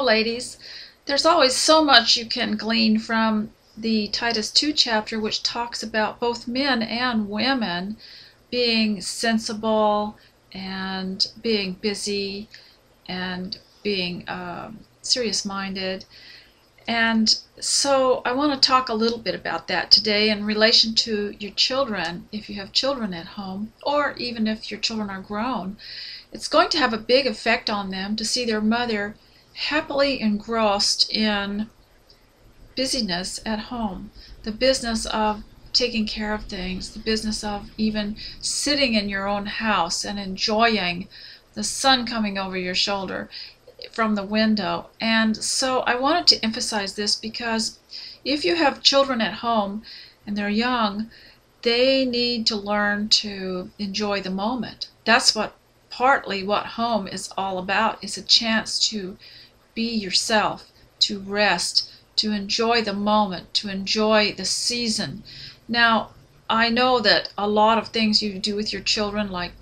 Ladies, there's always so much you can glean from the Titus 2 chapter, which talks about both men and women being sensible and being busy and being um, serious minded. And so I want to talk a little bit about that today in relation to your children, if you have children at home, or even if your children are grown. It's going to have a big effect on them to see their mother happily engrossed in busyness at home, the business of taking care of things, the business of even sitting in your own house and enjoying the sun coming over your shoulder from the window. And so I wanted to emphasize this because if you have children at home and they're young, they need to learn to enjoy the moment. That's what partly what home is all about. It's a chance to be yourself, to rest, to enjoy the moment, to enjoy the season. Now, I know that a lot of things you do with your children, like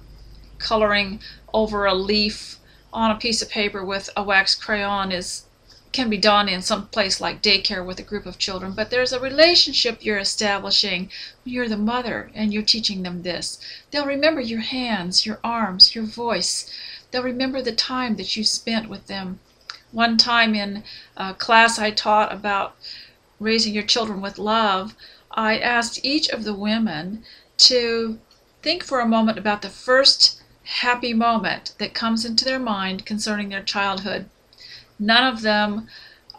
coloring over a leaf on a piece of paper with a wax crayon, is can be done in some place like daycare with a group of children, but there's a relationship you're establishing when you're the mother and you're teaching them this. They'll remember your hands, your arms, your voice. They'll remember the time that you spent with them one time in a class I taught about raising your children with love, I asked each of the women to think for a moment about the first happy moment that comes into their mind concerning their childhood. None of them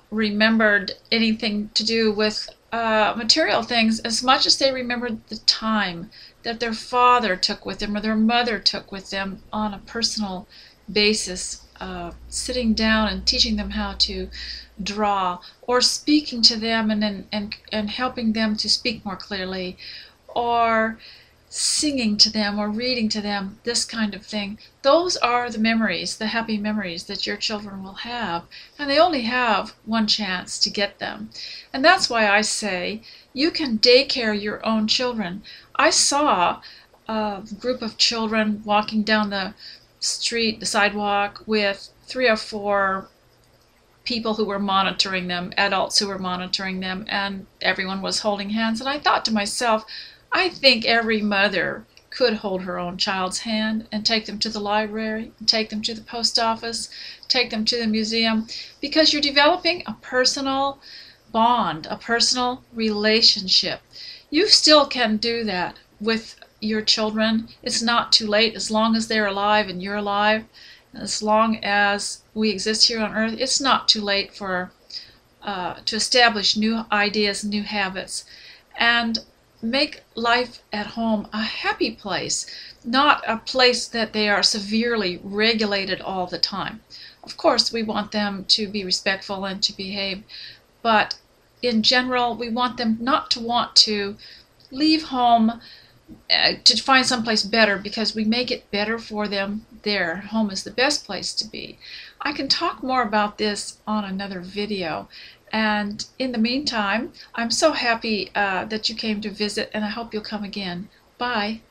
remembered anything to do with uh, material things as much as they remembered the time that their father took with them or their mother took with them on a personal basis uh, sitting down and teaching them how to draw or speaking to them and, and, and, and helping them to speak more clearly or singing to them or reading to them, this kind of thing. Those are the memories, the happy memories that your children will have. And they only have one chance to get them. And that's why I say you can daycare your own children. I saw a group of children walking down the street, the sidewalk, with three or four people who were monitoring them, adults who were monitoring them, and everyone was holding hands. And I thought to myself, I think every mother could hold her own child's hand and take them to the library, take them to the post office, take them to the museum, because you're developing a personal bond, a personal relationship. You still can do that with your children. It's not too late as long as they're alive and you're alive. As long as we exist here on earth, it's not too late for uh, to establish new ideas, new habits, and make life at home a happy place, not a place that they are severely regulated all the time. Of course, we want them to be respectful and to behave, but in general, we want them not to want to leave home uh, to find someplace better because we make it better for them there. Home is the best place to be. I can talk more about this on another video. And in the meantime, I'm so happy uh, that you came to visit and I hope you'll come again. Bye.